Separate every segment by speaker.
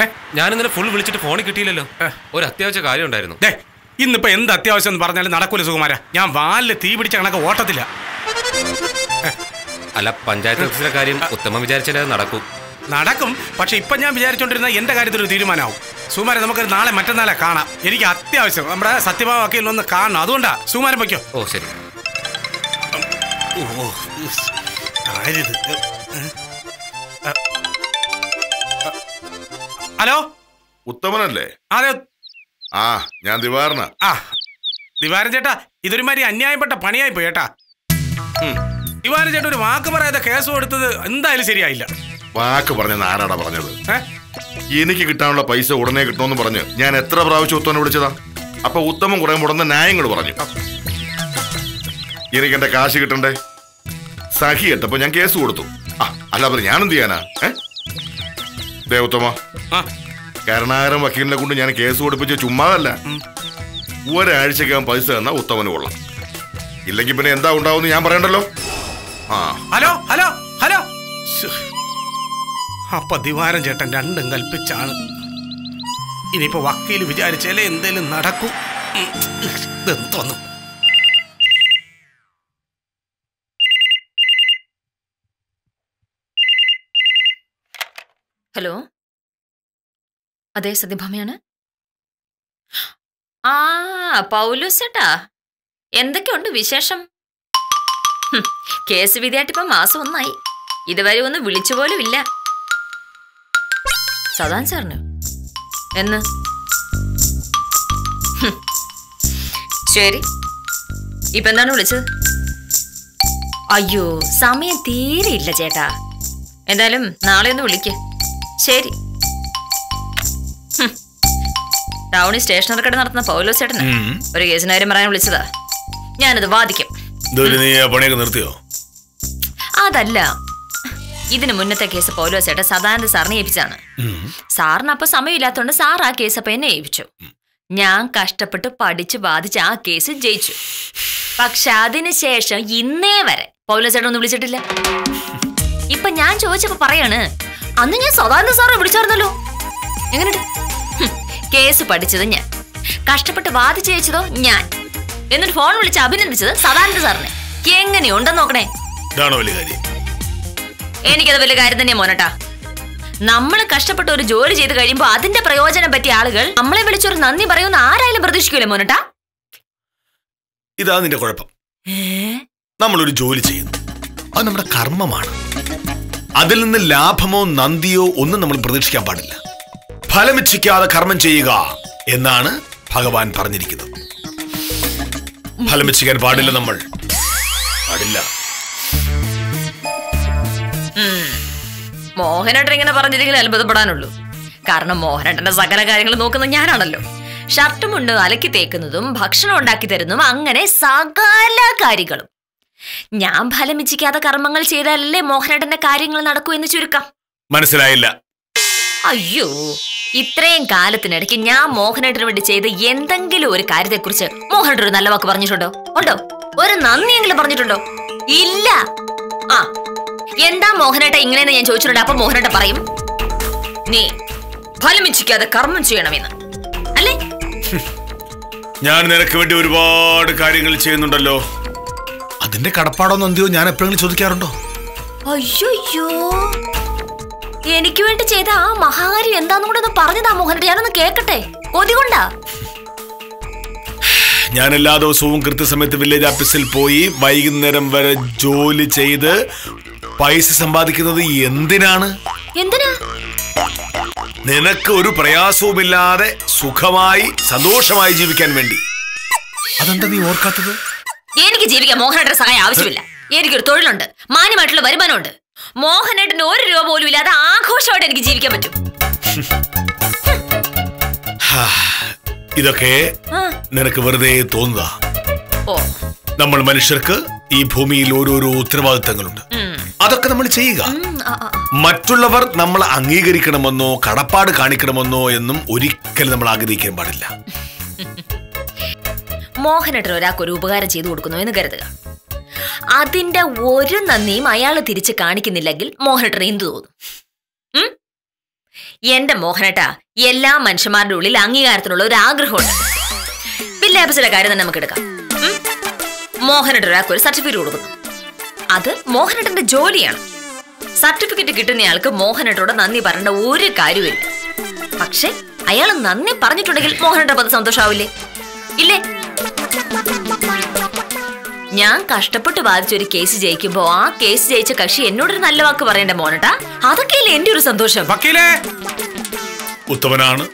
Speaker 1: ഏ,
Speaker 2: ഞാൻ ഇന്നലെ ഫുൾ വിളിച്ചിട്ട് ഫോണിൽ കിട്ടിയില്ലല്ലോ. ഒരു അത്യാവശ്യ കാര്യം ഉണ്ടായിരുന്നു
Speaker 1: ഇന്നിപ്പോ എന്ത് അത്യാവശ്യം എന്ന് പറഞ്ഞാലും നടക്കൂല സുകുമാര. ഞാൻ വാലിൽ തീ പിടിച്ച കണക്ക് ഓട്ടത്തില്ല.
Speaker 2: അല്ല പഞ്ചായത്ത് ഓഫീസിലെ കാര്യം ഉത്തമ വിചാരിച്ചാലേ നടക്കൂ.
Speaker 1: നടക്കും പക്ഷെ ഇപ്പൊ ഞാൻ വിചാരിച്ചോണ്ടിരുന്ന എന്റെ കാര്യത്തിൽ ഒരു തീരുമാനമാവും. സുമാരെ നമുക്ക് നാളെ മറ്റന്നാളെ കാണാം. എനിക്ക് അത്യാവശ്യം നമ്മുടെ സത്യഭാവ വക്കീലിനെ ഒന്ന് കാണണം. അതുകൊണ്ടാ സുമാരൻ പൊയ്ക്കോ.
Speaker 2: ഓ ശരി.
Speaker 1: ഓ, ആരിത്? ഹലോ?
Speaker 3: ഉത്തമനല്ലേ?
Speaker 1: അതെ.
Speaker 3: ആ ഞാൻ ദിവാറിന.
Speaker 1: ആ ദിവാരൻ ചേട്ടാ ഇതൊരു ഇതൊരുമാതിരി അന്യായപ്പെട്ട പണിയായി പോയി ചേട്ടാ. ദിവാരൻ ചേട്ടാ ഒരു വാക്ക് പറയാതെ കേസ് കൊടുത്തത് എന്തായാലും ശരിയായില്ല.
Speaker 3: വാക്ക് പറഞ്ഞത് ആരാടാ പറഞ്ഞത്? എനിക്ക് കിട്ടാനുള്ള പൈസ ഉടനെ കിട്ടണമെന്ന് പറഞ്ഞ് ഞാൻ എത്ര പ്രാവശ്യം ഉത്തമനെ വിളിച്ചതാ? അപ്പൊ ഉത്തമൻ കുറെ മുടന്ന ന്യായങ്ങൾ പറഞ്ഞു. എനിക്ക് എന്റെ കാശ് കിട്ടണ്ടേ? സഹി കേട്ടപ്പോ ഞാൻ കേസ് കൊടുത്തു. ആ അല്ല ഞാൻ എന്ത് ചെയ്യാനാ? ഏ?
Speaker 1: ദേവത്തമ്മ
Speaker 3: കരുണാകരൻ വക്കീലിനെ കൊണ്ട് ഞാൻ കേസ് കൊടുപ്പിച്ച് ചുമ്മാതല്ല. ഒരാഴ്ചക്കകം പൈസ തന്നാ ഉത്തമന് കൊള്ളാം. ഇല്ലെങ്കിൽ പിന്നെ എന്താ ഉണ്ടാവുമെന്ന് ഞാൻ പറയണ്ടല്ലോ? ആ.
Speaker 1: Hello hello hello. അപ്പൊ ദിവാരം ചേട്ടൻ രണ്ടും കൽപ്പിച്ചാണ്. ഇനിയിപ്പോ വക്കീൽ വിചാരിച്ചാലേ എന്തേലും നടക്കൂ. ഇതെന്തോന്നു?
Speaker 4: ഹലോ? അതെ സത്യഭാമയാണ് ആ പൗലൂസേട്ടാ. എന്തൊക്കെയുണ്ട് വിശേഷം? കേസ് വിധിയായിട്ട് ഇപ്പൊ മാസം ഒന്നായി. ഇതുവരെ ഒന്ന് വിളിച്ചു പോലും ഇല്ല. സദാൻ സാറിന്? എന്ന്? ശരി. ഇപ്പൊ എന്താണ് വിളിച്ചത്? അയ്യോ സമയം തീരെ ഇല്ല ചേട്ടാ. എന്തായാലും നാളെ ഒന്ന് വിളിക്ക്. ശരി. ടൗണിൽ സ്റ്റേഷനറി കട നടത്തുന്ന പൗലോ ചേട്ടന്. ഒരു കേസിന് കാര്യം പറയാൻ വിളിച്ചതാ. ഞാനത് വാദിക്കും.
Speaker 5: പണിയൊക്കെ നിർത്തിയോ?
Speaker 4: അതല്ല. ഇതിനു മുന്നത്തെ കേസ് പൗലോ ചേട്ടൻ സദാനന്ദ സാറിനെ ഏൽപ്പിച്ചാണ് സാറിന് അപ്പൊ സമയമില്ലാത്തതുകൊണ്ട് സാർ ആ കേസ് അപ്പൊ എന്നെ ഏൽപ്പിച്ചു. ഞാൻ കഷ്ടപ്പെട്ട് പഠിച്ച് ബാധിച്ച് ആ കേസ് ജയിച്ചു. പക്ഷെ അതിനുശേഷം ഇന്നേ വരെ പൗലോ ചേട്ടൻ ഒന്നും വിളിച്ചിട്ടില്ല. ഇപ്പൊ ഞാൻ ചോദിച്ചപ്പോ പറയാണ് അന്ന് ഞാൻ സദാനന്ദ സാറിനെ വിളിച്ചായിരുന്നല്ലോ. എങ്ങനെയുണ്ട്? കേസ് പഠിച്ചത് ഞാൻ. കഷ്ടപ്പെട്ട് വാദിച്ചു ജയിച്ചതോ ഞാൻ. എന്നിട്ട് ഫോൺ വിളിച്ച് അഭിനന്ദിച്ചത് സദാനന്ദ സാറിനെ. എങ്ങനെയുണ്ടെന്ന് നോക്കണേ? എനിക്കത് വലിയ കാര്യം തന്നെ മോനട്ടാ. നമ്മൾ കഷ്ടപ്പെട്ട് ഒരു ജോലി ചെയ്ത് കഴിയുമ്പോ അതിന്റെ പ്രയോജനം പറ്റിയ ആളുകൾ നമ്മളെ വിളിച്ചൊരു നന്ദി പറയുന്ന ആരായാലും പ്രതീക്ഷിക്കൂലേ മോനട്ടാ?
Speaker 5: ഇതാ നിന്റെ കുഴപ്പം. നമ്മളൊരു ജോലി ചെയ്യുന്നു. അത് നമ്മുടെ കർമ്മമാണ്. അതിൽ നിന്ന് ലാഭമോ നന്ദിയോ ഒന്നും നമ്മൾ പ്രതീക്ഷിക്കാൻ പാടില്ല. ഫലമിച്ഛിക്കാതെ കർമ്മം ചെയ്യുക എന്നാണ് ഭഗവാൻ പറഞ്ഞിരിക്കുന്നത്. ഫലമിച്ഛിക്കാൻ പാടില്ല നമ്മൾ. പാടില്ല.
Speaker 4: മോഹനേട്ടൻ ഇങ്ങനെ പറഞ്ഞില്ലെങ്കിൽ അത്ഭുതപ്പെടാനുള്ളൂ. കാരണം മോഹനേട്ടന്റെ സകല കാര്യങ്ങൾ നോക്കുന്ന ഞാനാണല്ലോ. ഷർട്ടും ഉണ്ട് അലക്കി തേക്കുന്നതും ഭക്ഷണം ഉണ്ടാക്കി തരുന്നതും അങ്ങനെ സകല കാര്യങ്ങളും. ഞാൻ ഫലമിച്ചിക്കാതെ കർമ്മങ്ങൾ ചെയ്താലല്ലേ മോഹനേട്ടന്റെ കാര്യങ്ങൾ നടക്കൂ എന്ന് ചുരുക്കാം.
Speaker 5: മനസ്സിലായില്ല.
Speaker 4: അയ്യോ. ഇത്രയും കാലത്തിനിടയ്ക്ക് ഞാൻ മോഹനേട്ടന് വേണ്ടി ചെയ്ത എന്തെങ്കിലും ഒരു കാര്യത്തെക്കുറിച്ച് മോഹനേട്ടൻ ഒരു നല്ല വാക്ക് പറഞ്ഞിട്ടുണ്ടോ? ഉണ്ടോ? ഒരു നന്ദിയെങ്കിലും പറഞ്ഞിട്ടുണ്ടോ? ഇല്ല. ആ. എന്താ മോഹനേട്ട ഇങ്ങനെയെന്ന് ഞാൻ ചോദിച്ചിട്ടുണ്ട്. അപ്പൊ മോഹനേട്ട പറയും നീ ഫലമിച്ചിക്കാതെ കർമ്മം ചെയ്യണമെന്ന്. അല്ലേ?
Speaker 5: ഞാൻ നിനക്ക് വേണ്ടി ഒരുപാട് കാര്യങ്ങൾ ചെയ്യുന്നുണ്ടല്ലോ. അതിന്റെ കടപ്പാടോ നന്ദിയോ ഞാൻ എപ്പോഴെങ്കിലും ചോദിക്കാറുണ്ടോ?
Speaker 4: അയ്യോ. എനിക്ക് വേണ്ടി ചെയ്ത ആ മഹാകാര്യം എന്താന്നും കൂടെ ഒന്ന് പറഞ്ഞതാ മോഹനേട്ട ഞാനൊന്ന് കേക്കട്ടെ കൊതികൊണ്ടാ?
Speaker 5: ഞാൻ എല്ലാ ദിവസവും കൃത്യസമയത്ത് വില്ലേജ് ഓഫീസിൽ പോയി വൈകുന്നേരം വരെ ജോലി ചെയ്ത് പൈസ സമ്പാദിക്കുന്നത് എന്തിനാണ്?
Speaker 4: എന്തിനാ?
Speaker 5: നിനക്ക് ഒരു പ്രയാസവുമില്ലാതെ സുഖമായി സന്തോഷമായി ജീവിക്കാൻ വേണ്ടി. അതെന്താ നീ ഓർക്കാത്തത്?
Speaker 4: എനിക്ക് ജീവിക്കാൻ മോഹനയുടെ സഹായം ആവശ്യമില്ല. എനിക്കൊരു തൊഴിലുണ്ട്. മാന്യമായിട്ടുള്ള വരുമാനമുണ്ട്. മോഹനേട്ടന് ഒരു രൂപ പോലും ഇല്ലാതെ ആഘോഷമായിട്ട് എനിക്ക് ജീവിക്കാൻ പറ്റും.
Speaker 5: ഇതൊക്കെ നിനക്ക് വെറുതെ തോന്നുക നമ്മൾ മനുഷ്യർക്ക് ഈ ഭൂമിയിൽ ഓരോരോ ഉത്തരവാദിത്തങ്ങളുണ്ട്. അതൊക്കെ നമ്മൾ ചെയ്യുക. മറ്റുള്ളവർ നമ്മൾ അംഗീകരിക്കണമെന്നോ കടപ്പാട് കാണിക്കണമെന്നോ എന്നും ഒരിക്കലും നമ്മൾ ആഗ്രഹിക്കാൻ പാടില്ല.
Speaker 4: മോഹനേട്ടൻ ഒരാൾക്ക് ഒരു ഉപകാരം ചെയ്തു കൊടുക്കുന്നു എന്ന് കരുതുക. അതിന്റെ ഒരു നന്ദിയും അയാൾ തിരിച്ച് കാണിക്കുന്നില്ലെങ്കിൽ മോഹനേട്ടന് എന്തു തോന്നും? എന്റെ മോഹനേട്ട എല്ലാ മനുഷ്യന്മാരുടെ ഉള്ളിൽ അംഗീകാരത്തിനുള്ള ഒരു ആഗ്രഹമുണ്ട്. വിദ്യാഭ്യാസത്തിന്റെ കാര്യം തന്നെ നമുക്ക് എടുക്കാം. മോഹനട്ട ഒരാൾക്ക് ഒരു സർട്ടിഫിക്കറ്റ് കൊടുക്കുന്നു. അത് മോഹനേട്ടന്റെ ജോലിയാണ്. സർട്ടിഫിക്കറ്റ് കിട്ടുന്നയാൾക്ക് മോഹനേട്ടനോട് നന്ദി പറയേണ്ട ഒരു കാര്യമില്ല പക്ഷെ അയാൾ നന്ദി പറഞ്ഞിട്ടുണ്ടെങ്കിൽ മോഹനേട്ടൻ പത് സന്തോഷാവില്ലേ? ഇല്ലേ? ഞാൻ കഷ്ടപ്പെട്ട് വാദിച്ച ഒരു കേസ് ജയിക്കുമ്പോ ആ കേസ് ജയിച്ച കക്ഷി എന്നോട് ഒരു നല്ല വാക്ക് പറയണ്ട മോനട്ടാ. അതൊക്കെയല്ലേ എന്റെ ഒരു സന്തോഷം.
Speaker 1: വക്കീലേ
Speaker 5: ഉത്തമനാണ്.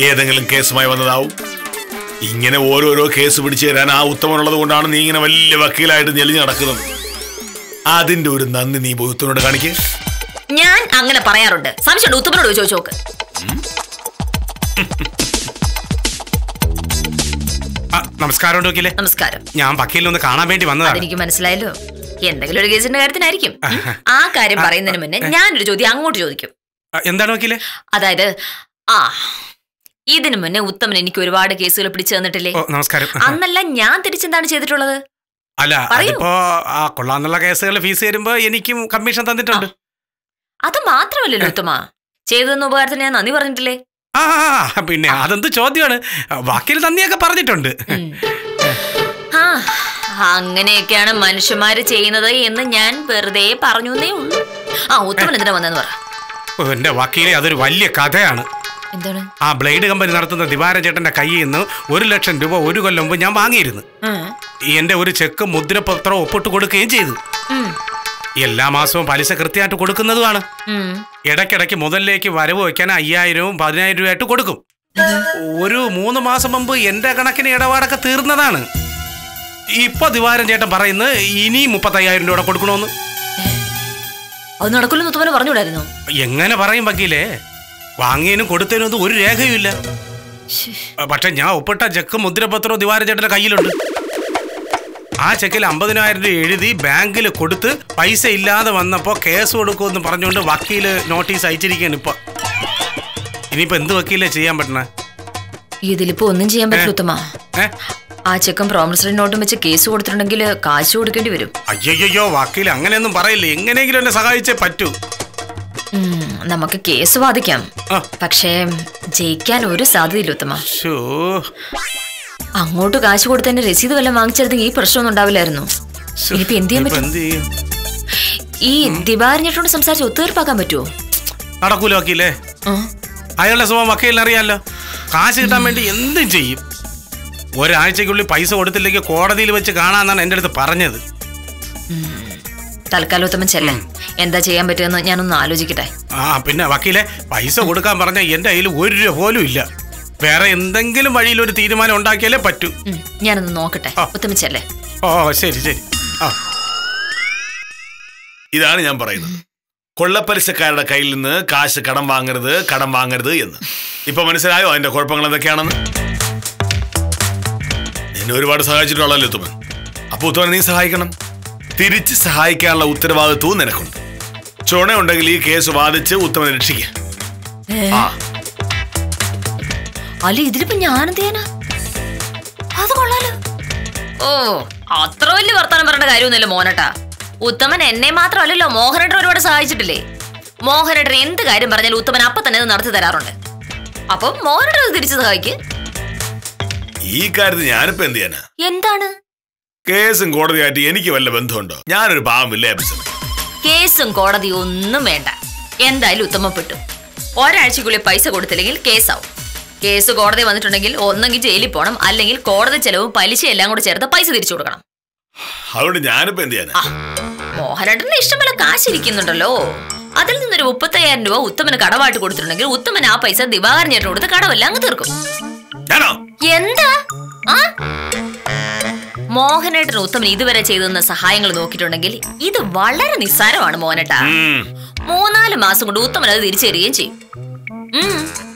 Speaker 5: ഏതെങ്കിലും കേസുമായി വന്നതാവും. ഇങ്ങനെ ഓരോരോ കേസ് പിടിച്ചു തരാൻ ആ ഉത്തമനുള്ളത് കൊണ്ടാണ് നീ ഇങ്ങനെ വലിയ വക്കീലായിട്ട് ഞെളിഞ്ഞ് നടക്കുന്നത്. അതിന്റെ ഒരു നന്ദി നീ പോയി ഉത്തമനോട് കാണിക്കേ.
Speaker 4: ഞാൻ അങ്ങനെ പറയാറുണ്ട്. സംശയം ഉത്തമനോട് ചോദിച്ചു നോക്ക്
Speaker 1: ആ,
Speaker 4: നമസ്കാരം.
Speaker 1: ഞാൻ വക്കീലിനൊന്ന് കാണാൻ വേണ്ടി വന്നതാണ്.
Speaker 4: എനിക്ക് മനസ്സിലായല്ലോ. എന്തെങ്കിലും ഒരു കേസിന്റെ കാര്യത്തിനായിരിക്കും ആ കാര്യം പറയുന്നതിന് മുന്നേ ഞാനൊരു ചോദ്യം അങ്ങോട്ട് ചോദിക്കും.
Speaker 1: എന്താണ് വക്കീലേ?
Speaker 4: അതായത് ആ ഇതിനു മുന്നേ ഉത്തമൻ എനിക്ക് ഒരുപാട് കേസുകൾ പിടിച്ചു തന്നിട്ടില്ലേ?
Speaker 1: നമസ്കാരം.
Speaker 4: അന്നല്ല ഞാൻ തിരിച്ചെന്താണ് ചെയ്തിട്ടുള്ളത്?
Speaker 1: അല്ല
Speaker 4: ഇപ്പോ
Speaker 1: അതിപ്പോ ആ കൊള്ളാന്നുള്ള കേസുകൾ ഫീസ് തരുമ്പോ എനിക്കും കമ്മീഷൻ തന്നിട്ടുണ്ട്.
Speaker 4: അത് മാത്രമല്ലല്ലോ ഉത്തമ. ചെയ്തെന്ന ഉപകാരത്തിന് ഞാൻ നന്ദി പറഞ്ഞിട്ടില്ലേ?
Speaker 1: ആ പിന്നെ അതെന്ത് ചോദ്യമാണ്? വക്കീൽ നന്ദിയൊക്കെ പറഞ്ഞിട്ടുണ്ട്.
Speaker 4: അങ്ങനെയൊക്കെയാണ് മനുഷ്യന്മാര് ചെയ്യുന്നത് എന്ന് ഞാൻ വെറുതെ പറഞ്ഞു ഉള്ളൂ. ആ ഉത്തമൻ എന്തിനാ വന്നെന്ന് പറ.
Speaker 1: എന്റെ വക്കീലെ അതൊരു വലിയ കഥയാണ്. ആ ബ്ലേഡ് കമ്പനി നടത്തുന്ന ദിവാര ചേട്ടന്റെ കയ്യിൽ നിന്ന് ഒരു ലക്ഷം രൂപ ഒരു കൊല്ലം മുമ്പ് ഞാൻ വാങ്ങിയിരുന്നു. എന്റെ ഒരു ചെക്ക് മുദ്രപത്രം ഒപ്പിട്ട് കൊടുക്കുകയും ചെയ്തു. എല്ലാ മാസവും പലിശ കൃത്യമായിട്ട് കൊടുക്കുന്നതുമാണ്.
Speaker 4: ഇടക്കിടക്ക്
Speaker 1: ഇടയ്ക്കിടയ്ക്ക് മുതലിലേക്ക് വരവ് വയ്ക്കാൻ അയ്യായിരവും പതിനായിരം രൂപയായിട്ട് കൊടുക്കും. ഒരു മൂന്ന് മാസം മുമ്പ് എന്റെ കണക്കിന് ഇടപാടൊക്കെ തീർന്നതാണ്. ഇപ്പൊ ദിവാരൻ ചേട്ടൻ പറയുന്നത് ഇനി മുപ്പത്തയ്യായിരം രൂപ കൊടുക്കണോന്ന്.
Speaker 4: അത് നടക്കില്ലെന്ന് ഉത്തമന് പറഞ്ഞുകൂടായിരുന്നു
Speaker 1: എങ്ങനെ പറയും വക്കീലേ? വാങ്ങിയതിനും കൊടുത്തതിനും ഒന്നും ഒരു രേഖയുമില്ല. പക്ഷെ ഞാൻ ഒപ്പിട്ട ചെക്ക് മുദ്രപത്രവും ദിവാരൻ ചേട്ടന്റെ കയ്യിലുണ്ട്. ആ ചെക്കിൽ അമ്പതിനായിരം രൂപ എഴുതി ബാങ്കിൽ കൊടുത്ത് പൈസ ഇല്ലാതെ വന്നപ്പോൾ കേസ് കൊടുക്കുമെന്ന് പറഞ്ഞുകൊണ്ട് വക്കീൽ നോട്ടീസ് അയച്ചിരിക്കുകയാണ് ഇപ്പൊ. ഇനിയിപ്പോ എന്ത് വക്കീലേ ചെയ്യാൻ പറ്റണ?
Speaker 4: ഇതിലിപ്പോ ഒന്നും ചെയ്യാൻ പറ്റില്ല ഉത്തമ. ആ ചെക്കൻ പ്രോമിസറി നോട്ടും വെച്ച് കേസ് കൊടുത്തിട്ടുണ്ടെങ്കിൽ കാശ് കൊടുക്കേണ്ടി വരും.
Speaker 1: അയ്യോ വക്കീൽ അങ്ങനെയൊന്നും പറയില്ല? എങ്ങനെയെങ്കിലും എന്നെ സഹായിച്ചേ പറ്റൂ.
Speaker 4: നമുക്ക് കേസ് വാദിക്കാം. പക്ഷേ ജയിക്കാൻ ഒരു സാധ്യതയില്ല ഉത്തമ. അങ്ങോട്ട് കാശ് കൊടുത്തതിന്റെ രസീത് വല്ലതും വാങ്ങിച്ചെടുത്തെങ്കിൽ ഈ പ്രശ്നമൊന്നും ഉണ്ടാവില്ലായിരുന്നു. ഇനിയിപ്പോ എന്ത് ചെയ്യാൻ പറ്റും? ഈ ദിവാരഞ്ഞിട്ടോട് സംസാരിച്ച് ഒത്തുതീർപ്പാക്കാൻ പറ്റുമോ
Speaker 1: നടക്കൂല വക്കീലേ. അയാളുടെ സ്വഭാവം വക്കീലിന് അറിയാലോ കാശ് കിട്ടാൻ വേണ്ടി എന്തും ചെയ്യും. ഒരാഴ്ചക്കുള്ളിൽ പൈസ കൊടുത്തില്ലെങ്കിൽ കോടതിയിൽ വെച്ച് കാണാന്നാണ് എന്റെ അടുത്ത് പറഞ്ഞത്.
Speaker 4: തൽക്കാലം ഉത്തമൻ ചെല്ല. എന്താ ചെയ്യാൻ പറ്റുമെന്ന് ഞാനൊന്ന് ആലോചിക്കട്ടെ.
Speaker 1: ആ പിന്നെ വക്കീലെ പൈസ കൊടുക്കാൻ പറഞ്ഞ എന്റെ കയ്യിൽ ഒരു രൂപ പോലും ഇല്ല. വേറെ എന്തെങ്കിലും വഴിയിൽ ഒരു തീരുമാനം ഉണ്ടാക്കിയാലേ പറ്റൂ.
Speaker 4: ഞാനൊന്ന് നോക്കട്ടെ. ഒത്തുമിച്ചല്ലേ?
Speaker 1: ഓ ശരി ശരി.
Speaker 5: ഇതാണ് ഞാൻ പറയുന്നത്. കൊള്ളപ്പലിശക്കാരുടെ കയ്യിൽ നിന്ന് കാശ് കടം വാങ്ങരുത് കടം വാങ്ങരുത് എന്ന്. ഇപ്പൊ മനസ്സിലായോ അതിന്റെ കുഴപ്പങ്ങൾ എന്തൊക്കെയാണെന്ന്? നിന്നെ ഒരുപാട് സഹായിച്ചിട്ടുള്ളല്ലോ ഉത്തമൻ? അപ്പൊ ഉത്തമൻ നീ സഹായിക്കണം. തിരിച്ച് സഹായിക്കാനുള്ള ഉത്തരവാദിത്വവും നിനക്കുണ്ട്. ചുണ ഉണ്ടെങ്കിൽ ഈ കേസ് വാദിച്ച് ഉത്തമനെ രക്ഷിക്കുക. ആ.
Speaker 4: അല്ല ഇതിലിപ്പോ ഞാനെന്ത് ചെയ്യാനാ? അത് കൊള്ളാലോ. ഓ അത്ര വലിയ വർത്താനം പറയേണ്ട കാര്യമൊന്നുമില്ല മോനട്ടാ. ഉത്തമൻ എന്നെ മാത്രമല്ലല്ലോ മോഹനേട്ടൻ ഒരുപാട് സഹായിച്ചിട്ടില്ലേ? മോഹനേട്ടൻ എന്ത് കാര്യം പറഞ്ഞാലും ഉത്തമൻ അപ്പൊ തന്നെ അത് നടത്തി തരാറുണ്ട്. അപ്പം മോഹനേട്ടൻ അത് തിരിച്ചു സഹായിക്ക്.
Speaker 5: ഈ കാര്യത്തിൽ ഞാനിപ്പോ എന്ത് ചെയ്യാനാ?
Speaker 4: എന്താണ്?
Speaker 5: കേസും കോടതിയായിട്ട് എനിക്ക് വല്ല ബന്ധമുണ്ടോ? ഞാനൊരു പാവമില്ലേ
Speaker 4: കേസും കോടതി ഒന്നും വേണ്ട. എന്തായാലും ഉത്തമപ്പെട്ടു ഒരാഴ്ചക്കുള്ളിൽ പൈസ കൊടുത്തില്ലെങ്കിൽ കേസാവും. കേസ് കോടതി വന്നിട്ടുണ്ടെങ്കിൽ ഒന്നെങ്കിൽ ജയിലിൽ പോകണം അല്ലെങ്കിൽ കോടതി ചെലവും പലിശ എല്ലാം കൂടെ ചേർത്ത് പൈസ തിരിച്ചു കൊടുക്കണം.
Speaker 5: അതുകൊണ്ട് ഞാനിപ്പോ എന്ത് ചെയ്യാനാ?
Speaker 4: മോഹനേട്ടന് ഇഷ്ടംപോലെ കാശിരിക്കുന്നുണ്ടല്ലോ അതിൽ നിന്നൊരു മുപ്പത്തയ്യായിരം രൂപ ഉത്തമന് കടവായിട്ട് കൊടുത്തിട്ടുണ്ടെങ്കിൽ ഉത്തമൻ ആ പൈസ ദിവാകരൻ ചേട്ടൻ കൊടുത്ത് കടവല്ല അങ്ങ് തീർക്കും. എന്താ? ആ? മോഹനേട്ടൻ ഉത്തമൻ ഇതുവരെ ചെയ്തു ചെയ്തെന്ന സഹായങ്ങൾ നോക്കിയിട്ടുണ്ടെങ്കിൽ ഇത് വളരെ നിസ്സാരമാണ് മോഹനേട്ട. മൂന്നാൽ മാസം കൊണ്ട് ഉത്തമൻ അത് തിരിച്ചറിയുകയും ചെയ്യും.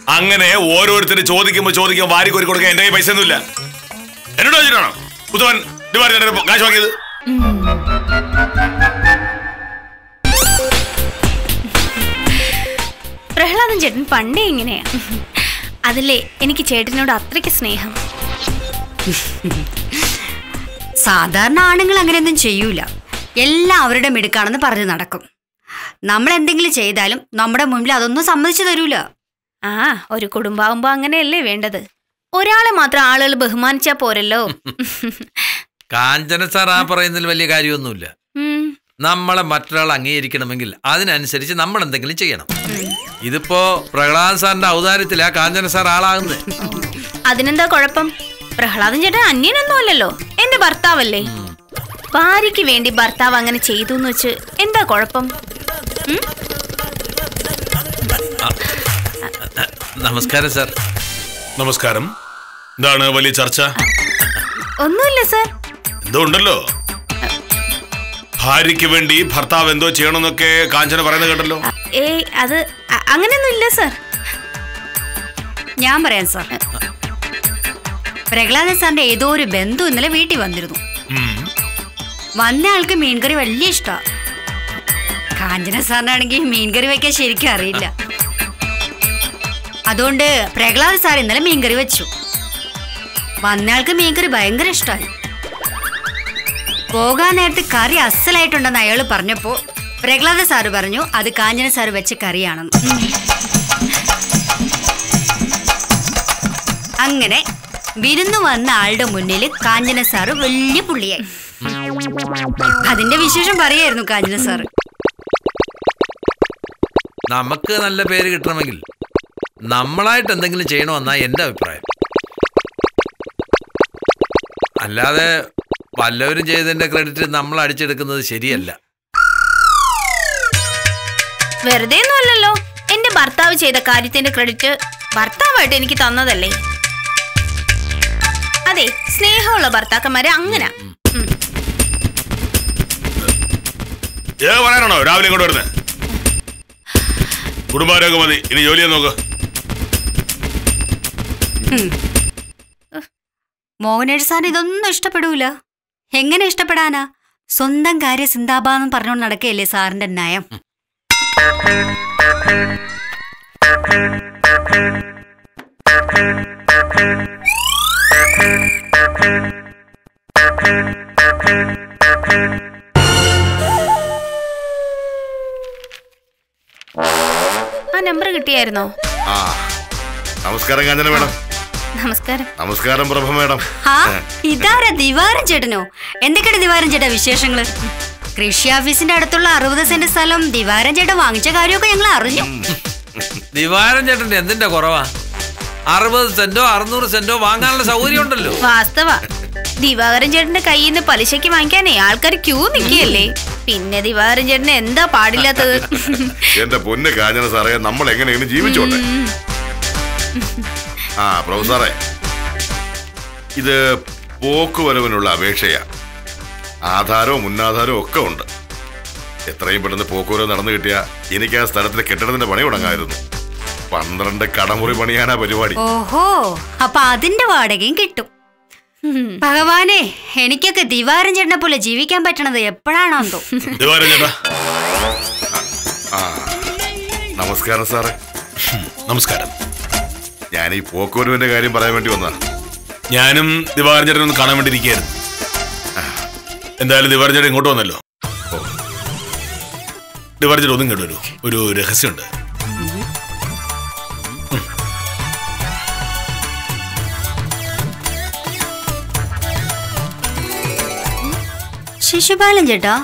Speaker 5: അങ്ങനെ ഓരോരുത്തർ ചോദിക്കുമ്പോ ചോദിക്കുമ്പോ വാരി കോരി കൊടുക്കാൻ എന്റെ കൈ പൈസ ഒന്നുമില്ല എന്നോട് ഉത്തമൻ ചേട്ടൻ കാശ് വാങ്ങിയത്.
Speaker 6: പ്രഹ്ലാദൻ ചേട്ടൻ പണ്ടേ ഇങ്ങനെയാ. അതല്ലേ എനിക്ക് ചേട്ടനോട് അത്രയ്ക്ക് സ്നേഹം.
Speaker 7: സാധാരണ ആണുങ്ങൾ അങ്ങനെയൊന്നും ചെയ്യൂല. എല്ലാം അവരുടെ മിടുക്കാണെന്ന് പറഞ്ഞു നടക്കും. നമ്മൾ എന്തെങ്കിലും ചെയ്താലും നമ്മുടെ മുമ്പിൽ അതൊന്നും സമ്മതിച്ചു തരൂല.
Speaker 6: ആ ഒരു കുടുംബാവുമ്പോ അങ്ങനെയല്ലേ വേണ്ടത്? ഒരാളെ മാത്രം ആളുകൾ ബഹുമാനിച്ചാ പോരല്ലോ.
Speaker 8: കാഞ്ചന സാർ ആ പറയുന്നതിൽ വലിയ കാര്യമൊന്നുമില്ല. നമ്മളെ മറ്റൊരാൾ അംഗീകരിക്കണമെങ്കിൽ അതിനനുസരിച്ച് നമ്മൾ എന്തെങ്കിലും ചെയ്യണം. ഇതിപ്പോ പ്രഹ്ലാദ് സാറിന്റെ ഔദാര്യത്തിലാ കാഞ്ചന സാർ ആളാകുന്നത്.
Speaker 6: അതിനെന്താ കുഴപ്പം? പ്രഹ്ലാദൻ ചേട്ടൻ അന്യനൊന്നും അല്ലല്ലോ. എന്റെ ഭർത്താവല്ലേ? ഭാര്യയ്ക്ക് വേണ്ടി ഭർത്താവ് അങ്ങനെ ചെയ്തു എന്ന് വെച്ച് എന്താ കുഴപ്പം?
Speaker 8: നമസ്കാരം സാർ.
Speaker 5: നമസ്കാരം. എന്താണ് വലിയ ചർച്ച?
Speaker 6: ഒന്നുമില്ല സർ.
Speaker 5: എന്തോ ഉണ്ടല്ലോ. ഭാര്യയ്ക്ക് വേണ്ടി ഭർത്താവ് എന്തോ ചെയ്യണമെന്നൊക്കെ കാഞ്ചന പറയുന്നത് കേട്ടല്ലോ.
Speaker 6: ഏയ് അത് അങ്ങനെയൊന്നും ഇല്ല സർ.
Speaker 7: ഞാൻ പറയാം സാർ. പ്രഹ്ലാദൻ സാറിന്റെ ഏതോ ഒരു ബന്ധു ഇന്നലെ വീട്ടിൽ വന്നിരുന്നു. വന്ന ആൾക്ക് മീൻകറി വലിയ ഇഷ്ടമാണ് കാഞ്ചന സാറിനാണെങ്കിൽ മീൻകറി വയ്ക്കാൻ ശരിക്കും അറിയില്ല. അതുകൊണ്ട് പ്രഹ്ലാദ് സാർ ഇന്നലെ മീൻകറി വെച്ചു. വന്നയാൾക്ക് മീൻകറി ഭയങ്കര ഇഷ്ടമായി പോകാൻ നേരത്ത് കറി അസലായിട്ടുണ്ടെന്ന് അയാൾ പറഞ്ഞപ്പോ പ്രഹ്ലാദ സാറ് പറഞ്ഞു അത് കാഞ്ചന സാറ് വെച്ച കറിയാണെന്ന് അങ്ങനെ വിരുന്നു വന്ന ആളുടെ മുന്നിൽ കാഞ്ചന സാറ് വലിയ പുള്ളിയായി. അതിന്റെ വിശേഷം പറയായിരുന്നു കാഞ്ചന സാറ്.
Speaker 8: നമുക്ക് നല്ല പേര് കിട്ടണമെങ്കിൽ നമ്മളായിട്ട് എന്തെങ്കിലും ചെയ്യണമെന്നാ എന്റെ അഭിപ്രായം. അല്ലാതെ വല്ലവരും ചെയ്തതിന്റെ ക്രെഡിറ്റ് നമ്മൾ അടിച്ചെടുക്കുന്നത് ശരിയല്ല.
Speaker 6: വെറുതെ ഒന്നുമല്ലല്ലോ എന്റെ ഭർത്താവ് ചെയ്ത കാര്യത്തിന്റെ ക്രെഡിറ്റ് ഭർത്താവായിട്ട് എനിക്ക് തന്നതല്ലേ? അതെ സ്നേഹമുള്ള ഭർത്താക്കന്മാരെ അങ്ങനെ.
Speaker 5: പറയാനാണോ? രാവിലെ ഇങ്ങോട്ട് വരുന്നത് കുടുംബാരോഗ്യം മതി ഇനി ജോലിയെ നോക്ക്.
Speaker 7: മോഹനേഷ് സാറിന് ഇതൊന്നും ഇഷ്ടപ്പെടൂല. എങ്ങനെ ഇഷ്ടപ്പെടാനാ? സ്വന്തം കാര്യ സിന്താബാന്ന് പറഞ്ഞോണ്ട് നടക്കുകയല്ലേ സാറിന്റെ നയം?
Speaker 6: ആ നമ്പർ കിട്ടിയായിരുന്നോ?
Speaker 3: ആ നമസ്കാരം കാഞ്ചന മേഡം.
Speaker 6: നമസ്കാരം.
Speaker 3: നമസ്കാരം പ്രഭ മേഡം.
Speaker 7: ഇതാരാ ദിവാരൻ ചേട്ടനോ? എന്തൊക്കെയാണ് ദിവാരൻ ചേട്ടാ വിശേഷങ്ങൾ? കൃഷി ഓഫീസിന്റെ അടുത്തുള്ള അറുപത് സെന്റ് സ്ഥലം ദിവാരൻ ചേട്ടൻ വാങ്ങിച്ച കാര്യമൊക്കെ ഞങ്ങൾ അറിഞ്ഞു.
Speaker 8: ദിവാരൻ ചേട്ടന്റെ എന്തിന്റെ കുറവാ? അറുപത് സെന്റോ അറുന്നൂറ് സെന്റോ വാങ്ങാനുള്ള സൗകര്യം ഉണ്ടല്ലോ.
Speaker 6: വാസ്തവ. ദിവാകരൻ ചേട്ടന്റെ കയ്യിൽ നിന്ന് പലിശയ്ക്ക് വാങ്ങിക്കാനേ ആൾക്കാർ ക്യൂ നിൽക്കുകയല്ലേ? പിന്നെ ദിവാകരൻ ചേട്ടന് എന്താ പാടില്ലാത്തത്?
Speaker 3: എന്റെ പൊന്ന് കാഞ്ഞന സാറേ നമ്മൾ എങ്ങനെയാണ് ജീവിച്ചോട്ടെ? ആ പ്രൊഫസറെ ഇത് പോക്കുവരവിനുള്ള അപേക്ഷയാ. ആധാരവും മുന്നാധാരവും ഒക്കെ ഉണ്ട്. എത്രയും പെട്ടെന്ന് പോക്കുവരവ് നടന്നു കിട്ടിയ എനിക്ക് ആ സ്ഥലത്തിന്റെ കെട്ടിടത്തിന്റെ പണി തുടങ്ങായിരുന്നു പന്ത്രണ്ട് കടമുറി പണിയാനാ പരിപാടി.
Speaker 7: ഓഹോ അപ്പൊ അതിന്റെ വാടകയും കിട്ടും. ഭഗവാനെ എനിക്കൊക്കെ ദിവാരം ചേട്ടനെ പോലെ ജീവിക്കാൻ പറ്റണത് എപ്പോഴാണോ എന്തോ
Speaker 5: ദിവാരൻ ചേട്ടാ.
Speaker 3: ആ. നമസ്കാരം സാറേ.
Speaker 5: നമസ്കാരം.
Speaker 3: ഞാൻ ഈ പോക്കൂരുവിന്റെ കാര്യം പറയാൻ വേണ്ടി വന്നതാ.
Speaker 5: ഞാനും ചേട്ടനെ ഒന്ന് കാണാൻ വേണ്ടി ഇരിക്കുകയായിരുന്നു എന്തായാലും ചേട്ടൻ ഇങ്ങോട്ട് വന്നല്ലോ. ചേട്ടൻ ഒന്നും കേട്ടു ഒരു രഹസ്യമുണ്ട്.
Speaker 7: ശിശുപാലൻ ചേട്ടാ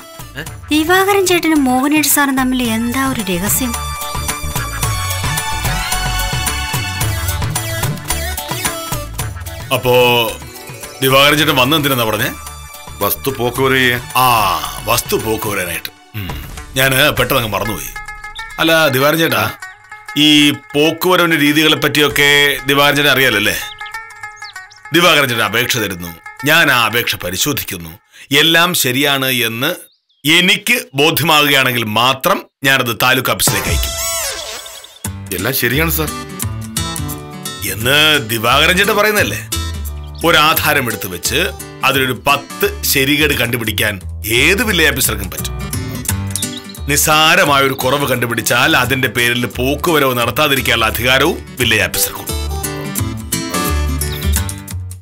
Speaker 7: ദിവാകരൻ ചേട്ടനും മോഹനേഷ് സാറും തമ്മിൽ എന്താ ഒരു രഹസ്യം?
Speaker 5: അപ്പോ ദിവാകരൻ ചേട്ടൻ വന്ന് എന്തിനാ പറഞ്ഞേ?
Speaker 3: വസ്തു പോക്കുവരെ
Speaker 5: ആ വസ്തു പോക്കുവരാനായിട്ട്. ഞാൻ പെട്ടെന്ന് മറന്നുപോയി. അല്ല ദിവാരൻ ചേട്ടാ ഈ പോക്കുവരവിന്റെ രീതികളെ പറ്റിയൊക്കെ ദിവാരൻ ചേട്ടൻ അറിയാലോ അല്ലേ ദിവാകരൻ ചേട്ടൻ അപേക്ഷ തരുന്നു. ഞാൻ ആ അപേക്ഷ പരിശോധിക്കുന്നു. എല്ലാം ശരിയാണ് എന്ന് എനിക്ക് ബോധ്യമാകുകയാണെങ്കിൽ മാത്രം ഞാനത് താലൂക്ക് ഓഫീസിലേക്ക് അയക്കും.
Speaker 3: എല്ലാം ശരിയാണ് സാർ.
Speaker 5: എന്ന് ദിവാകരൻ ചേട്ടൻ പറയുന്നല്ലേ ഒരാധാരം എടുത്തു വെച്ച് അതിലൊരു പത്ത് ശരികേട് കണ്ടുപിടിക്കാൻ ഏത് വില്ലേജ് ഓഫീസർക്കും പറ്റും. നിസ്സാരമായ ഒരു കുറവ് കണ്ടുപിടിച്ചാൽ അതിന്റെ പേരിൽ പോക്കുവരവ് നടത്താതിരിക്കാനുള്ള അധികാരവും വില്ലേജ് ഓഫീസർക്കും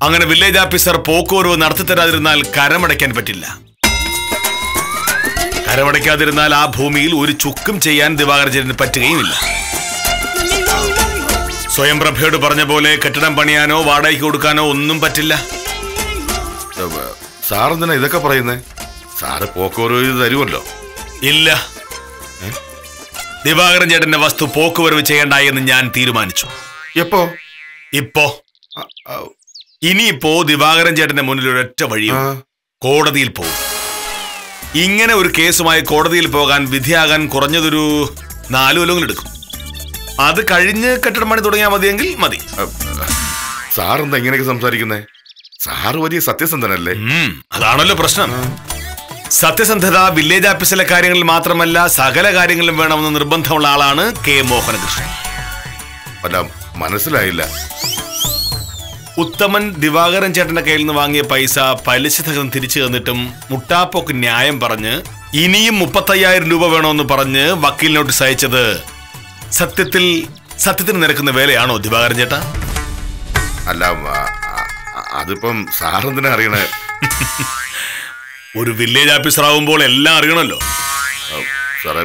Speaker 5: അങ്ങനെ വില്ലേജ് ഓഫീസർ പോക്കുവരവ് നടത്തിത്തരാതിരുന്നാൽ കരമടയ്ക്കാൻ പറ്റില്ല. കരമടയ്ക്കാതിരുന്നാൽ ആ ഭൂമിയിൽ ഒരു ചുക്കും ചെയ്യാൻ ദിവാകരചരന് പറ്റുകയുമില്ല. സ്വയം പ്രഭയോട് പറഞ്ഞ പോലെ കെട്ടിടം പണിയാനോ വാടകയ്ക്ക് കൊടുക്കാനോ ഒന്നും പറ്റില്ല.
Speaker 3: സാറെന്തിനാ ഇതൊക്കെ പറയുന്നേ? സാറ് പോക്കുവരവ് ഇത് തരുമല്ലോ.
Speaker 5: ഇല്ല. ദിവാകരൻ ചേട്ടന്റെ വസ്തു പോക്കുവരവ് ചെയ്യണ്ട എന്ന് ഞാൻ തീരുമാനിച്ചു.
Speaker 3: എപ്പോ?
Speaker 5: ഇപ്പോ. ഇനിയിപ്പോ ദിവാകരൻ ചേട്ടന്റെ മുന്നിൽ ഒരൊറ്റ വഴിയും കോടതിയിൽ പോകും ഇങ്ങനെ ഒരു കേസുമായി കോടതിയിൽ പോകാൻ വിധിയാകാൻ കുറഞ്ഞതൊരു നാലു കൊല്ലങ്ങൾ എടുക്കും. അത് കഴിഞ്ഞ് കെട്ടിടം പണി തുടങ്ങിയാൽ മതിയെങ്കിൽ മതി.
Speaker 3: സാർ എന്താ ഇങ്ങനെയൊക്കെ സംസാരിക്കുന്നേ? സാർ വലിയ സത്യസന്ധനല്ലേ?
Speaker 5: അതാണല്ലോ പ്രശ്നം. സത്യസന്ധത വില്ലേജ് ഓഫീസിലെ കാര്യങ്ങളിൽ മാത്രമല്ല സകല കാര്യങ്ങളിലും വേണമെന്ന് നിർബന്ധമുള്ള ആളാണ് കെ മോഹനകൃഷ്ണൻ.
Speaker 3: അല്ല മനസ്സിലായില്ല.
Speaker 5: ഉത്തമൻ ദിവാകരൻ ചേട്ടന്റെ കയ്യിൽ നിന്ന് വാങ്ങിയ പൈസ പലിശ തകം തിരിച്ചു തന്നിട്ടും മുട്ടാപ്പോക്ക് ന്യായം പറഞ്ഞ് ഇനിയും മുപ്പത്തയ്യായിരം രൂപ വേണമെന്ന് പറഞ്ഞ് വക്കീലിനോട്ട് സഹിച്ചത് അയച്ചത് സത്യത്തിൽ സത്യത്തിന് നിരക്കുന്ന വേലയാണോ ദിവാകരൻ ചേട്ടാ?
Speaker 3: അല്ല അതിപ്പം സാറെന്തിനാ അറിയണേ?
Speaker 5: ഒരു വില്ലേജ് ഓഫീസർ ആവുമ്പോൾ എല്ലാം
Speaker 3: അറിയണല്ലോ. സാറേ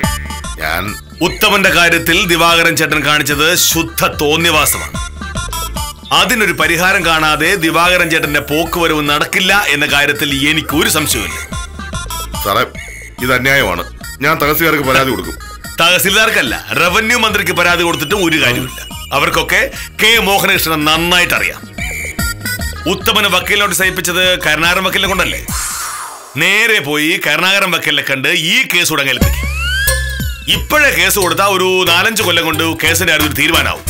Speaker 3: ഞാൻ
Speaker 5: ഉത്തമന്റെ കാര്യത്തിൽ ദിവാകരൻ ചേട്ടൻ കാണിച്ചത് ശുദ്ധ തോന്നിവാസമാണ് അതിനൊരു പരിഹാരം കാണാതെ ദിവാകരൻ ചേട്ടന്റെ പോക്കുവരവ് നടക്കില്ല എന്ന കാര്യത്തിൽ എനിക്ക് ഒരു സംശയമില്ല
Speaker 3: സാറേ ഇത് അന്യായമാണ്. ഞാൻ തഹസിൽദാർക്ക് പരാതി കൊടുക്കും.
Speaker 5: തഹസിൽദാർക്കല്ല റവന്യൂ മന്ത്രിക്ക് പരാതി കൊടുത്തിട്ട് ഒരു കാര്യമില്ല അവർക്കൊക്കെ കെ മോഹനകൃഷ്ണൻ നന്നായിട്ട് അറിയാം ഉത്തമന് വക്കീലിനോട് സഹിപ്പിച്ചത് കരുണാകരൻ വക്കീലിനെ കൊണ്ടല്ലേ? നേരെ പോയി കരുണാകരൻ വക്കീലിനെ കണ്ട് ഈ കേസ് ഉടങ്ങേൽപ്പിക്കും ഇപ്പോഴേ കേസ് കൊടുത്താൽ ഒരു നാലഞ്ച് കൊല്ലം കൊണ്ട് കേസിന്റെ കാര്യത്തിൽ തീരുമാനമാവും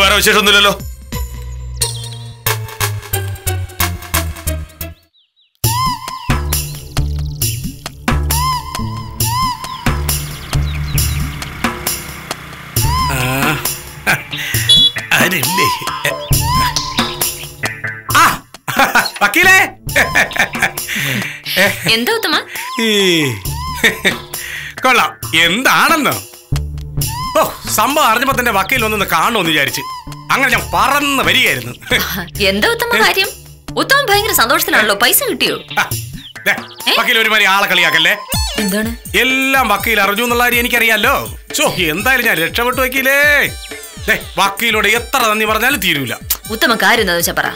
Speaker 5: വേറെ വിശേഷമൊന്നുമില്ലല്ലോ?
Speaker 4: എന്താ ഉത്തമ?
Speaker 1: കൊള്ളാം. എന്താണെന്ന്? ഓ സംഭവം അറിഞ്ഞപ്പോ തന്റെ വക്കീൽ ഒന്നൊന്ന് കാണുമെന്ന് വിചാരിച്ച്. അങ്ങനെ ഞാൻ പറന്ന് വരികയായിരുന്നു.
Speaker 4: എന്താ ഉത്തമ കാര്യം? ഉത്തമ ഭയങ്കര സന്തോഷത്തിലാണല്ലോ പൈസ കിട്ടിയോ?
Speaker 1: വക്കീൽ ഒരുമാതിരി ആളെ കളിയാക്കല്ലേ?
Speaker 4: എന്താണ്?
Speaker 1: എല്ലാം വക്കീൽ അറിഞ്ഞു എന്നുള്ള കാര്യം എനിക്കറിയാലോ. ചോ എന്തായാലും ഞാൻ രക്ഷപ്പെട്ടു വക്കീലേ. വക്കീലോട് എത്ര നന്ദി പറഞ്ഞാലും തീരൂല.
Speaker 4: ഉത്തമ കാര്യം എന്താ വെച്ചാ പറ.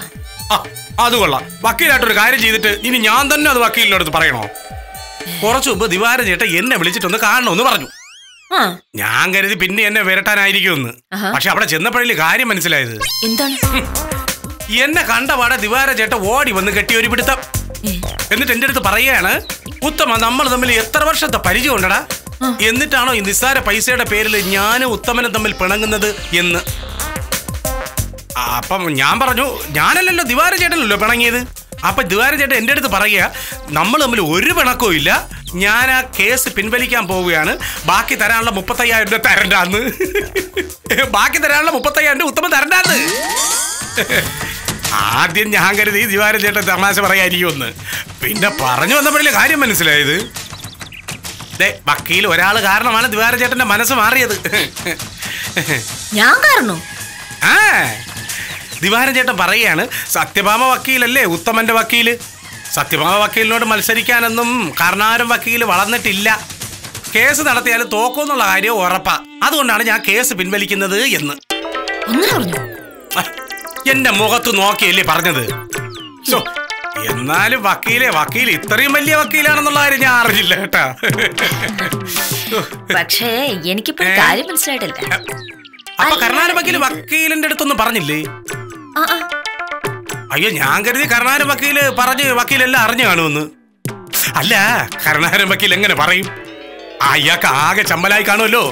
Speaker 1: ആ അത് കൊള്ളാം. വക്കീലായിട്ടൊരു കാര്യം ചെയ്തിട്ട് ഇനി ഞാൻ തന്നെ അത് വക്കീലിനടുത്ത് പറയണോ? കുറച്ചു മുമ്പ് ദിവാരൻ ചേട്ടൻ എന്നെ വിളിച്ചിട്ടൊന്ന് കാണണമെന്ന് പറഞ്ഞു. ഞാൻ കരുതി പിന്നെ എന്നെ വരട്ടാനായിരിക്കുമെന്ന്. പക്ഷെ അവിടെ ചെന്നപ്പോഴേ കാര്യം മനസ്സിലായത്. എന്നെ കണ്ടപാടെ ദിവാര ചേട്ടൻ ഓടി വന്ന് കെട്ടി ഒരു പിടുത്തം. എന്നിട്ട് എന്റെ അടുത്ത് പറയാണ് ഉത്തമ നമ്മൾ തമ്മിൽ എത്ര വർഷത്തെ പരിചയം ഉണ്ടടാ? എന്നിട്ടാണോ ഈ നിസ്സാര പൈസയുടെ പേരിൽ ഞാനും ഉത്തമനും തമ്മിൽ പിണങ്ങുന്നത് എന്ന്? അപ്പം ഞാൻ പറഞ്ഞു ഞാനല്ലല്ലോ ദിവാര ചേട്ടനല്ലോ പിണങ്ങിയത്. അപ്പൊ ദിവാര ചേട്ടൻ എന്റെ അടുത്ത് പറയുക നമ്മൾ തമ്മിൽ ഒരു പിണക്കവും ഇല്ല. ഞാൻ ആ കേസ് പിൻവലിക്കാൻ പോവുകയാണ്. ബാക്കി തരാനുള്ള മുപ്പത്തയ്യായിരം രൂപ തരണ്ടാന്ന്. ബാക്കി തരാനുള്ള മുപ്പത്തയ്യായിരം രൂപ ഉത്തമം തരണ്ടാന്ന്. ആദ്യം ഞാൻ കരുതി ദിവാര ചേട്ടൻ തമാശ പറയായിരിക്കുമെന്ന് പിന്നെ പറഞ്ഞു വന്നപ്പോഴല്ലേ കാര്യം മനസ്സിലായത്. ദേ വക്കീൽ ഒരാൾ കാരണമാണ് ദിവാര ചേട്ടന്റെ മനസ്സ് മാറിയത്.
Speaker 4: ഞാൻ കാരണം?
Speaker 1: ആ. ദിവാരൻ ചേട്ടൻ പറയുകയാണ് സത്യഭാമ വക്കീലല്ലേ ഉത്തമന്റെ വക്കീൽ? സത്യഭാമ വക്കീലിനോട് മത്സരിക്കാനൊന്നും കർണാരം വക്കീൽ വളർന്നിട്ടില്ല. കേസ് നടത്തിയാൽ തോക്കുമെന്നുള്ള കാര്യം ഉറപ്പാ. അതുകൊണ്ടാണ് ഞാൻ കേസ് പിൻവലിക്കുന്നത് എന്ന്. എന്റെ മുഖത്ത് നോക്കിയല്ലേ പറഞ്ഞത്. എന്നാലും വക്കീലെ വക്കീൽ ഇത്രയും വലിയ വക്കീലാണെന്നുള്ള കാര്യം ഞാൻ അറിഞ്ഞില്ല കേട്ടാ.
Speaker 4: പക്ഷേ എനിക്കിപ്പോ കാര്യം മനസ്സിലായിട്ടില്ല.
Speaker 1: അപ്പൊ കർണാടക വക്കീൽ വക്കീലിന്റെ അടുത്തൊന്നും പറഞ്ഞില്ലേ? അയ്യോ ഞാൻ കരുതി കരുണാകരൻ വക്കീൽ പറഞ്ഞ് വക്കീലെല്ലാം അറിഞ്ഞു കാണുമെന്ന്. അല്ല കരുണാകരൻ വക്കീൽ എങ്ങനെ പറയും? അയാൾക്ക് ആകെ ചമ്മലായി കാണുമല്ലോ.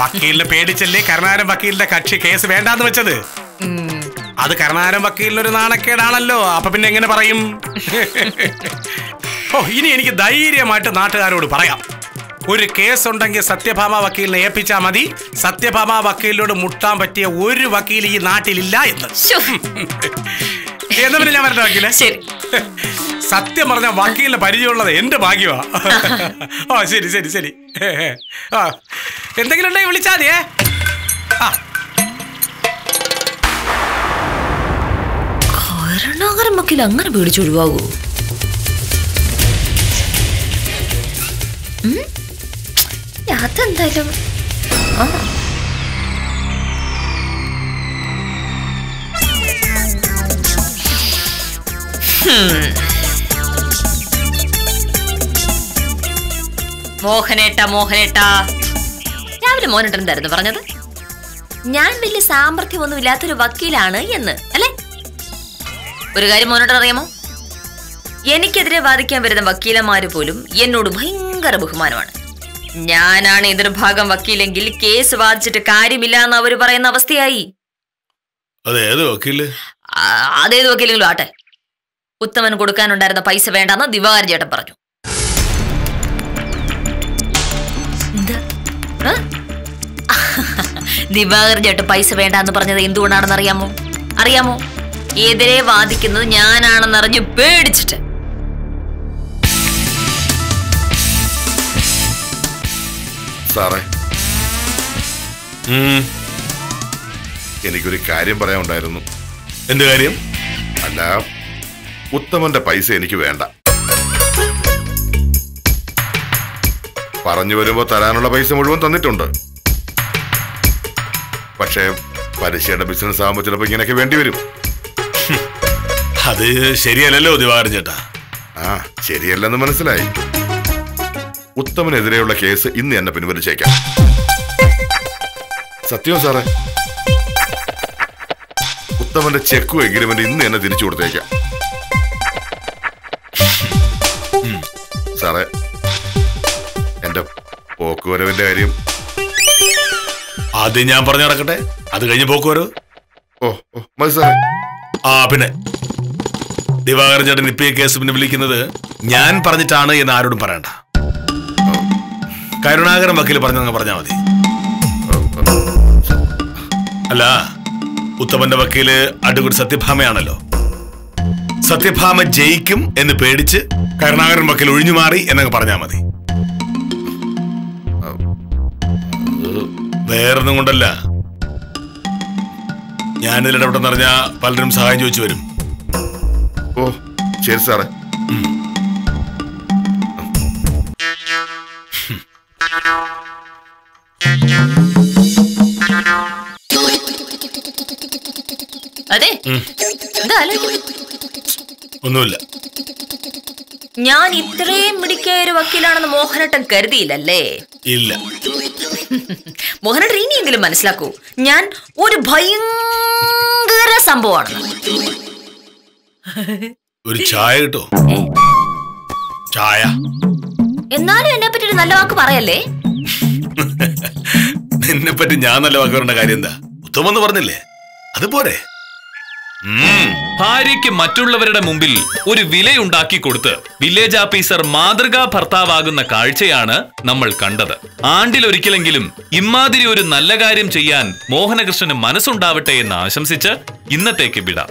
Speaker 1: വക്കീലിനെ പേടിച്ചല്ലേ കരുണാകരൻ വക്കീലിന്റെ കക്ഷി കേസ് വേണ്ടാന്ന് വെച്ചത്. അത് കരുണാകരൻ വക്കീലിനൊരു നാണക്കേടാണല്ലോ. അപ്പൊ പിന്നെ എങ്ങനെ പറയും? ഓ ഇനി എനിക്ക് ധൈര്യമായിട്ട് നാട്ടുകാരോട് പറയാം. ഒരു കേസ് ഉണ്ടെങ്കിൽ സത്യഭാമ വക്കീലിനെ ഏൽപ്പിച്ചാൽ മതി. സത്യഭാമ വക്കീലിനോട് മുട്ടാൻ പറ്റിയ ഒരു വക്കീൽ ഈ നാട്ടിലില്ല എന്ന്.
Speaker 4: എന്താ
Speaker 1: എന്നാ ഞാൻ വരട്ടെ വക്കീലെ?
Speaker 4: ശരി.
Speaker 1: സത്യം പറഞ്ഞ വക്കീലിന് പരിചയമുള്ളത് എന്റെ ഭാഗ്യമാ. ഓ ശരി ശരി ശരി. ആ എന്തെങ്കിലും ഉണ്ടെങ്കിൽ വിളിച്ചാൽ മതിയേ ആ.
Speaker 4: കരുണാകരൻ വക്കീൽ അങ്ങനെ പേടിച്ചൊഴിവാകൂ? അതെന്തായാലും? ആ. മോഹനേട്ട മോഹനേട്ട. രാവിലെ മോഹനേട്ടൻ എന്തായിരുന്നു പറഞ്ഞത്? ഞാൻ വലിയ സാമർഥ്യമൊന്നും ഇല്ലാത്തൊരു വക്കീലാണ് എന്ന് അല്ലേ? ഒരു കാര്യം മോഹനേട്ടൻ അറിയാമോ എനിക്കെതിരെ വാദിക്കാൻ വരുന്ന വക്കീലന്മാര് പോലും എന്നോട് ഭയങ്കര ബഹുമാനമാണ്. ഞാനാണ് എതിർഭാഗം വക്കീലെങ്കിൽ കേസ് വാദിച്ചിട്ട് കാര്യമില്ല എന്ന് അവർ പറയുന്ന അവസ്ഥയായി. വക്കീൽ? അതേത് വക്കീലെങ്കിലും ആട്ടെ. ഉത്തമൻ കൊടുക്കാനുണ്ടായിരുന്ന പൈസ വേണ്ടെന്ന് ദിവാകരൻ ചേട്ടൻ പറഞ്ഞു? ദിവാകരൻ ചേട്ടൻ പൈസ വേണ്ടെന്ന് പറഞ്ഞത് എന്തുകൊണ്ടാണെന്ന് അറിയാമോ? അറിയാമോ? എതിരെ വാദിക്കുന്നത് ഞാനാണെന്നറിഞ്ഞ് പേടിച്ചിട്ട്.
Speaker 3: സാറേ. എനിക്കൊരു കാര്യം പറയാനുണ്ടായിരുന്നു.
Speaker 5: എന്ത് കാര്യം?
Speaker 3: അല്ല ഉത്തമന്റെ പൈസ എനിക്ക് വേണ്ട. പറഞ്ഞു വരുമ്പോ തരാനുള്ള പൈസ മുഴുവൻ തന്നിട്ടുണ്ട്. പക്ഷേ പലിശയുടെ ബിസിനസ് ആകുമ്പോ ചിലപ്പോ ഇങ്ങനെയൊക്കെ വേണ്ടി വരും.
Speaker 5: അത് ശരിയല്ലല്ലോ ദിവാകരൻ ചേട്ടാ.
Speaker 3: ആ ശരിയല്ലെന്ന് മനസ്സിലായി. ഉത്തമനെതിരെയുള്ള കേസ് ഇന്ന് എന്നെ പിൻവലിച്ചേക്കാം. സത്യം സാറേ. ഉത്തമന്റെ ചെക്കും എഗ്രിമെന്റ് ഇന്ന് എന്നെ തിരിച്ചു കൊടുത്തേക്കാം. സാറേ എന്റെ പോക്കുവരവിന്റെ കാര്യം.
Speaker 5: ആദ്യം ഞാൻ പറഞ്ഞു നടക്കട്ടെ? അത് കഴിഞ്ഞ് പോക്കുവരവ്.
Speaker 3: ഓ ഓ മതി സാറേ.
Speaker 5: ആ പിന്നെ. ദിവാകരൻ ചേട്ടൻ ഇപ്പൊ കേസ് പിന്നെ വിളിക്കുന്നത് ഞാൻ പറഞ്ഞിട്ടാണ് എന്ന് ആരോടും പറയണ്ട. കരുണാകരൻ വക്കീൽ പറഞ്ഞങ്ങ് പറഞ്ഞാൽ മതി. അല്ല ഉത്തമന്റെ വക്കീൽ അഡ്വക്കേറ്റ് സത്യഭാമയാണല്ലോ. സത്യഭാമ ജയിക്കും എന്ന് പേടിച്ച് കരുണാകരൻ വക്കീൽ ഒഴിഞ്ഞു മാറി എന്നങ്ങ് പറഞ്ഞാൽ മതി. വേറൊന്നും കൊണ്ടല്ല. ഞാനിതിൽ ഇടപെട്ടെന്ന് പറഞ്ഞാൽ പലരും സഹായം ചോദിച്ചു വരും.
Speaker 3: ഓ ശരി സാറേ.
Speaker 5: ഒന്നുമില്ല.
Speaker 4: ഞാൻ ഇത്രയും മിടിക്കായ ഒരു വക്കീലാണെന്ന് മോഹനട്ടൻ കരുതിയില്ലല്ലേ?
Speaker 5: ഇല്ല.
Speaker 4: മോഹനട്ടൻ ഇനിയെങ്കിലും മനസ്സിലാക്കൂ ഞാൻ ഒരു ഭയങ്കര സംഭവമാണ്.
Speaker 5: ഒരു ചായ കിട്ടോ? ചായ.
Speaker 4: എന്നാലും എന്നെ പറ്റി ഒരു നല്ല വാക്ക് പറയല്ലേ?
Speaker 5: നിന്നെ പറ്റി ഞാൻ നല്ല വാക്ക് പറയേണ്ട കാര്യം എന്താ? ഉത്തമെന്ന് പറഞ്ഞില്ലേ? അതുപോലെ.
Speaker 2: ഭാര്യയ്ക്ക് മറ്റുള്ളവരുടെ മുമ്പിൽ ഒരു വിലയുണ്ടാക്കി കൊടുത്ത് വില്ലേജ് ഓഫീസർ മാതൃകാ ഭർത്താവാകുന്ന കാഴ്ചയാണ് നമ്മൾ കണ്ടത്. ആണ്ടിലൊരിക്കലെങ്കിലും ഇമാതിരി ഒരു നല്ല കാര്യം ചെയ്യാൻ മോഹനകൃഷ്ണന് മനസ്സുണ്ടാവട്ടെ എന്ന് ആശംസിച്ച് ഇന്നത്തേക്ക് വിടാം.